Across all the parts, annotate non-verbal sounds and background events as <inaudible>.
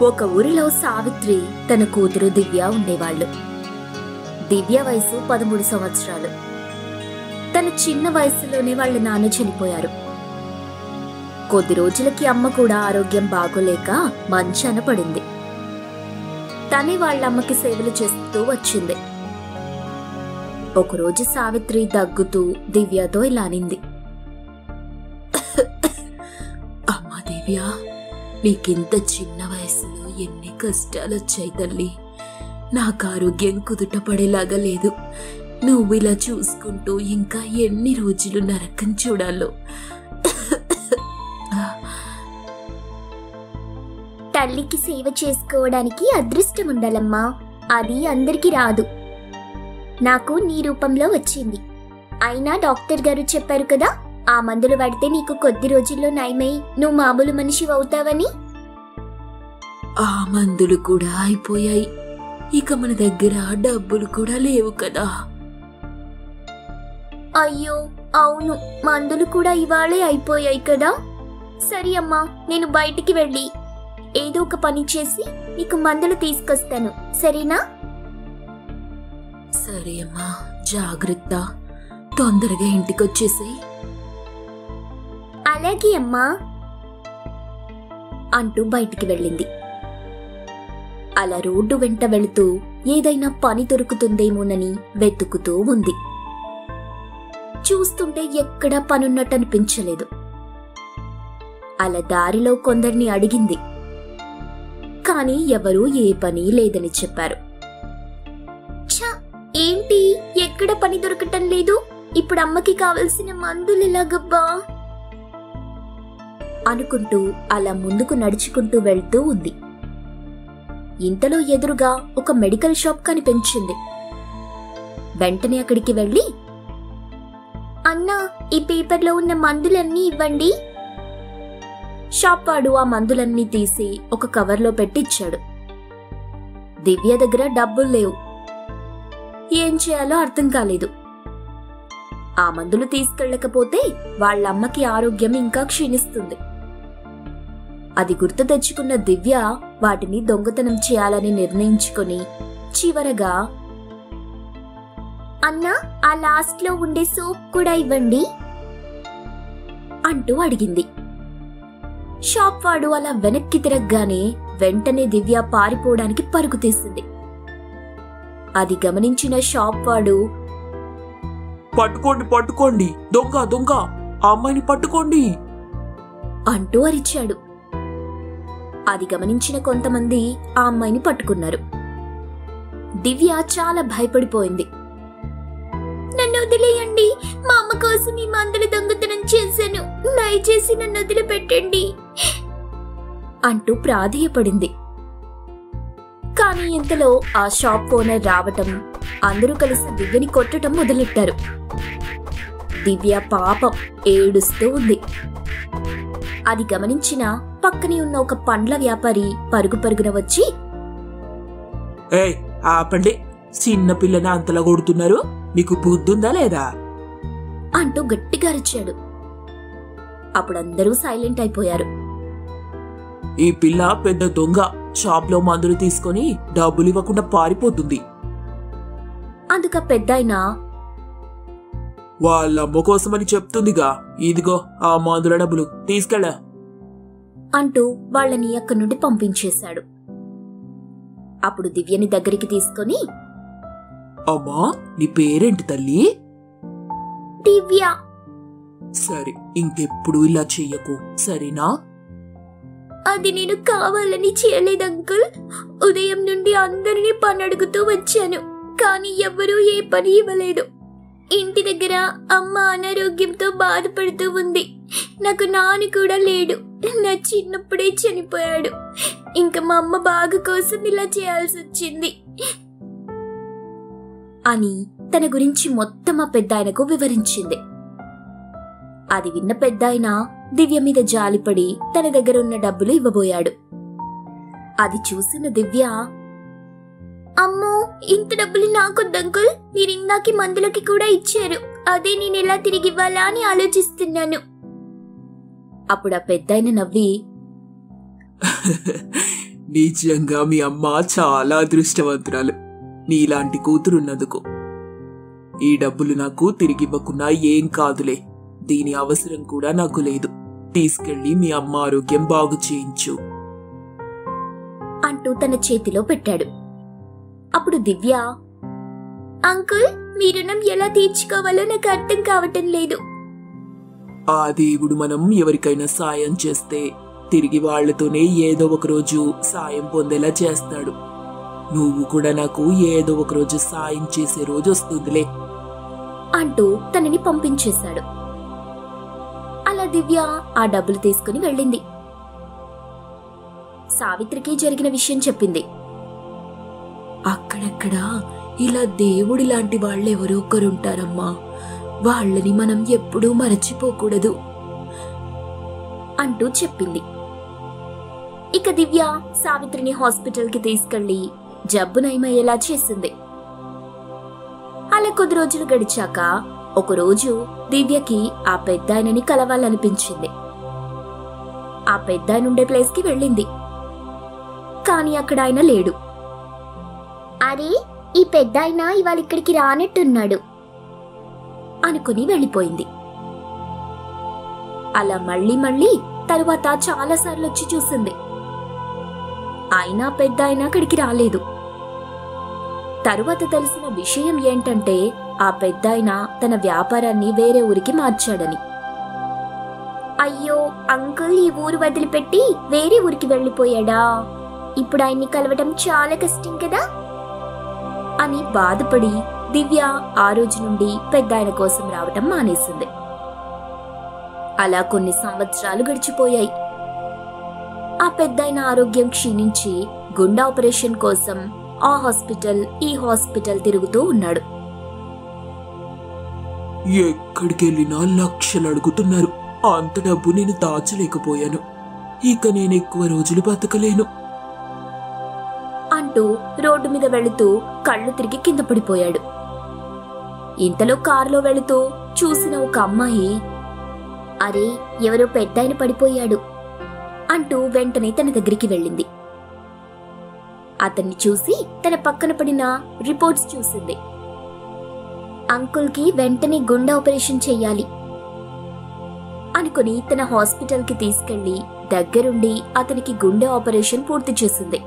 ఒక ఊరిలో సావిత్రి తన కూతురు దివ్య ఉండేవాళ్ళు. దివ్య వయసు పదమూడు సంవత్సరాలు. తన చిన్న వయసులోనే వాళ్ళ నాన్న చనిపోయారు. కొద్ది రోజులకి అమ్మ కూడా ఆరోగ్యం బాగోలేక మంచాన పడింది తనే వాళ్ళ అమ్మకి సేవలు చేస్తూ వచ్చింది. ఒకరోజు సావిత్రి దగ్గుతూ దివ్యతో ఇలా అనింది. అమ్మా దివ్య నీకింత చిన్న వయసు. ఎన్ని కష్టాలు వచ్చాయి తల్లి. నాకు ఆరోగ్యం కుదుట పడేలాగా లేదు. నువ్వు ఇలా చూసుకుంటూ ఇంకా ఎన్ని రోజులు నరకం చూడాలో. తల్లికి సేవ చేసుకోవడానికి అదృష్టం ఉండాలమ్మా అది అందరికీ రాదు. నాకు నీ రూపంలో వచ్చింది. అయినా డాక్టర్ గారు చెప్పారు కదా ఆ మందులు వాడితే నీకు కొద్ది రోజుల్లో నయమై నువ్వు మామూలు మనిషి అవుతావని ఆ మందులు కూడా అయిపోయాయి. ఇక మన దగ్గర డబ్బులు కూడా లేవు కదా. అయ్యో అవును. మందులు కూడా ఇవాళే అయిపోయాయి కదా. సరే అమ్మా నేను బయటికి వెళ్ళి ఏదో ఒక పని చేసి నీకు మందులు తీసుకొస్తాను. సరేనా? సరే అమ్మా జాగ్రత్త. తొందరగా ఇంటికి వచ్చేసేయ్ అలాగే అమ్మా. అంటూ బయటికి వెళ్ళింది. అలా రోడ్డు వెంట వెళుతూ ఏదైనా పని దొరుకుతుందేమోనని వెతుకుతూ ఉంది. చూస్తుంటే ఎక్కడా పనున్నట్టనిపించలేదు. అలా దారిలో కొందరిని అడిగింది. కానీ ఎవరూ ఏ పని లేదని చెప్పారు. ఛ! ఏంటి? ఎక్కడ పని దొరకటం లేదు? ఇప్పుడు అమ్మకి కావలసిన మందులు ఎలాగబ్బా? అనుకుంటూ అలా ముందుకు నడుచుకుంటూ వెళ్తూ ఉంది. ఇంతలో ఎదురుగా ఒక మెడికల్ షాప్ కనిపించింది. వెంటనే అక్కడికి వెళ్ళి అన్నా ఈ పేపర్లో ఉన్న మందులన్నీ ఇవ్వండి. షాప్ వాడు ఆ మందులన్నీ తీసి ఒక కవర్లో పెట్టిచ్చాడు. దివ్య దగ్గర డబ్బులు లేవు. ఏం చేయాలో అర్థం కాలేదు. ఆ మందులు తీసుకెళ్ళకపోతే వాళ్ళమ్మకి ఆరోగ్యం ఇంకా క్షీణిస్తుంది. అది గుర్తు తెచ్చుకున్న దివ్య వాటిని దొంగతనం చేయాలని నిర్ణయించుకొని చివరగా అన్నా ఆ లాస్ట్లో ఉండే సోప్ కూడా ఇవ్వండి అంటూ అడిగింది. షాప్ వాడు అలా వెనక్కి తిరగగానే వెంటనే దివ్య పారిపోవడానికి పరుగు తీసింది. అది గమనించిన షాప్ వాడు పట్టుకోండి పట్టుకోండి దొంగ దొంగ ఆ అమ్మాయిని పట్టుకోండి అంటూ అరిచాడు. అది గమనించిన కొంతమంది ఆ అమ్మాయిని పట్టుకున్నారు. దివ్య చాలా భయపడిపోయింది. నన్ను వదిలేయండి. మా అమ్మ కోసం ఈ మందులు దొంగతనం చేశాను. దయచేసి నన్ను వదిలిపెట్టండి. అంటూ ప్రాధేయపడింది. కానీ ఇంతలో ఆ షాప్ ఓనర్ రావటం అందరూ కలిసి దివ్యని కొట్టడం మొదలెట్టారు. దివ్య పాపం ఏడుస్తూ ఉంది. అది గమనించిన పక్కనే ఉన్న ఒక పండ్ల వ్యాపారి పరుగు పరుగున వచ్చి ఏయ్ ఆపండి. చిన్న పిల్లని అంతలా కొడుతున్నారు. మీకు బుద్ధుందా లేదా? అంటూ గట్టిగా అరిచాడు. అప్పుడందరూ సైలెంట్ అయిపోయారు. ఈ పిల్ల పెద్ద దొంగ. షాప్లో మందులు తీసుకొని డబ్బులు ఇవ్వకుండా పారిపోతుంది. అందుక పెద్దాయన వాళ్ళ అమ్మ కోసమని చెప్తుందిగా. ఇదిగో ఆ మందుల డబ్బులు. తీసుకెళ్ళ. అంటూ వాళ్ళని అక్కడి నుండి పంపించేశాడు. అప్పుడు దివ్యని దగ్గరికి తీసుకొని అమ్మా నీ పేరేంటి తల్లి? దివ్య. సరే ఇంకెప్పుడు ఇలా చెయ్యకు. సరేనా? అది నేను కావాలని చేయలేదు అంకుల్. ఉదయం నుండి అందరినీ పని అడుగుతూ వచ్చాను. కానీ ఎవ్వరూ ఏ పని ఇవ్వలేదు. ఇంటి దగ్గర అమ్మ అనారోగ్యంతో బాధపడుతూ ఉంది. నాకు నాన్న కూడా లేడు. నా చిన్నప్పుడే చనిపోయాడు. ఇంకా మా అమ్మ బాగు కోసం ఇలా చేయాల్సి వచ్చింది. అని తన గురించి మొత్తం ఆ పెద్దాయనకు వివరించింది. అది విన్న పెద్దాయన దివ్య మీద జాలిపడి తన దగ్గర ఉన్న డబ్బులు ఇవ్వబోయాడు. అది చూసిన దివ్య అమ్మో ఇంత డబ్బులు నాకొద్దు అంకుల్. మీరు ఇందాకి మందులకి కూడా ఇచ్చారు. అదే నేను ఎలా తిరిగి ఇవ్వాలా అని ఆలోచిస్తున్నాను. అప్పుడు ఆ పెద్దాయన నవ్వి <laughs> నిజంగా మీ అమ్మ చాలా అదృష్టవంతురాలు. నీలాంటి కూతురున్నందుకు. ఈ డబ్బులు నాకు తిరిగివ్వకున్నా ఏం కాదులే. దీని అవసరం కూడా నాకు లేదు. తీసుకెళ్ళి మీ అమ్మ ఆరోగ్యం బాగు చేయించు. అంటూ తన చేతిలో పెట్టాడు. అప్పుడు దివ్య అంకుల్ మీ రుణం ఎలా తీర్చుకోవాలో నాకు అర్థం కావటం లేదు. ఆ దేవుడు మనం ఎవరికైనా సాయం చేస్తే తిరిగి వాళ్ళతోనే ఏదో ఒక రోజు సాయం పొందేలా చేస్తాడు. నువ్వు కూడా నాకు ఏదో ఒక రోజు సాయం చేసే రోజు వస్తుందిలే. అంటూ తనని పంపించేశాడు. అలా దివ్య ఆ డబ్బులు తీసుకుని వెళ్ళింది. సావిత్రికి జరిగిన విషయం చెప్పింది. అక్కడక్కడ ఇలా దేవుడి లాంటి వాళ్ళెవరో ఒకరుంటారమ్మా వాళ్ళని మనం ఎప్పుడూ మరచిపోకూడదు అంటూ చెప్పింది. ఇక దివ్య సావిత్రిని హాస్పిటల్కి తీసుకెళ్ళి జబ్బు నయమయ్యేలా చేసింది. అలా కొద్ది రోజులు గడిచాక ఒకరోజు దివ్యకి ఆ పెద్దాయనని కలవాలనిపించింది. ఆ పెద్దాయనుండే ప్లేస్కి వెళ్ళింది. కానీ అక్కడ ఆయన లేడు. అరే ఈ పెద్దాయన ఇవాళ ఇక్కడికి రానట్టున్నాడు. అనుకుని వెళ్ళిపోయింది. అలా మళ్ళీ మళ్ళీ తరువాత చాలాసార్లు వచ్చి చూసింది. అయినా పెద్ద ఆయన అక్కడికి రాలేదు. తరువాత తెలిసిన విషయం ఏంటంటే ఆ పెద్ద ఆయన తన వ్యాపారాన్ని వేరే ఊరికి మార్చాడని. అయ్యో అంకుల్ ఈ ఊరు వదిలిపెట్టి వేరే ఊరికి వెళ్ళిపోయాడా? ఇప్పుడు ఆయన్ని కలవటం చాలా కష్టం కదా? అని బాధపడి దివ్య ఆ రోజు నుండి పెద్ద ఆయన కోసం రావటం మానేసింది. అలా కొన్ని సంవత్సరాలు గడిచిపోయాయి. ఆ పెద్దాయన ఆరోగ్యం క్షీణించి గుండె ఆపరేషన్ కోసం ఆ హాస్పిటల్ ఈ హాస్పిటల్ తిరుగుతూ ఉన్నాడు. ఎక్కడికి వెళ్ళినా లక్షలు అడుగుతున్నారు. అంత డబ్బు నేను దాచలేకపోయాను. ఇక నేను ఎక్కువ రోజులు బతకలేను. అంటూ రోడ్డు మీద వెళుతూ కళ్ళు తిరిగి కింద పడిపోయాడు. ఇంతలో కారులో వెళుతూ చూసిన ఒక అమ్మాయి అరే ఎవరో పెద్దాయన పడిపోయాడు అంటూ వెంటనే తన దగ్గరికి వెళ్ళింది. అతన్ని చూసి తన పక్కన పడిన రిపోర్ట్స్ చూసింది. అంకుల్కి వెంటనే గుండె ఆపరేషన్ చెయ్యాలి అనుకుని తన హాస్పిటల్కి తీసుకెళ్ళి దగ్గరుండి అతనికి గుండె ఆపరేషన్ పూర్తి చేసింది.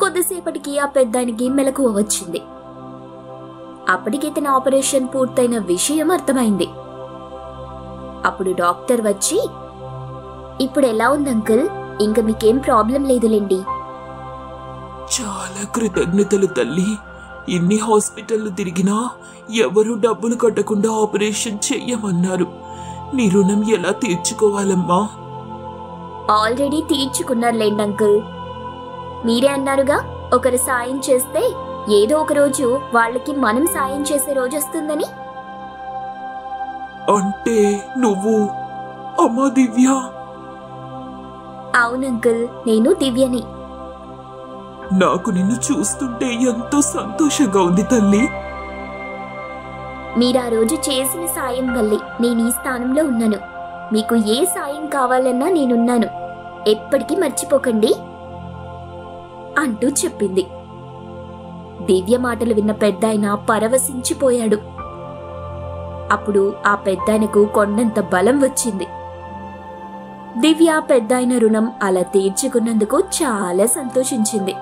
కొద్దిసేపటికి ఆ పెద్దానికి మెలకువ వచ్చింది. అప్పటికే తన ఆపరేషన్ పూర్తయిన విషయం అర్థమైంది. అప్పుడు డాక్టర్ వచ్చి ఇప్పుడు ఎలా ఉంది అంకుల్? ఇంకా మీకేం ప్రాబ్లం లేదులేండి. చాలా కృతజ్ఞతలు తల్లి. ఇన్ని హాస్పిటల్లు తిరిగినా ఎవరు డబ్బులు కట్టకుండా ఆపరేషన్ చెయ్యమన్నారు. నీ రుణం ఎలా తీర్చుకోవాలమ్మా? Already తీర్చుకున్నారులేండి uncle. మీరే అన్నారుగా? ఒకరు సాయం చేస్తే ఏదో ఒక రోజు వాళ్ళకి మనం సాయం చేసే రోజు వస్తుందని? అంటే నువ్వు అమ్మా దివ్య? అవును అంకుల్ నేను దివ్యని. నాకు నిన్ను చూస్తుంటే ఎంతో సంతోషంగా ఉంది తల్లి. మీరు ఆ రోజు చేసిన సాయం వల్లే నేను ఈ స్థానంలో ఉన్నాను. మీకు ఏ సాయం కావాలన్నా నేనున్నాను. ఎప్పటికీ మర్చిపోకండి. అంటూ చెప్పింది. దివ్య మాటలు విన్న పెద్దాయన పరవశించిపోయాడు. అప్పుడు ఆ పెద్దాయనకు కొండంత బలం వచ్చింది. దివ్య పెద్దాయన రుణం అలా తీర్చుకున్నందుకు చాలా సంతోషించింది.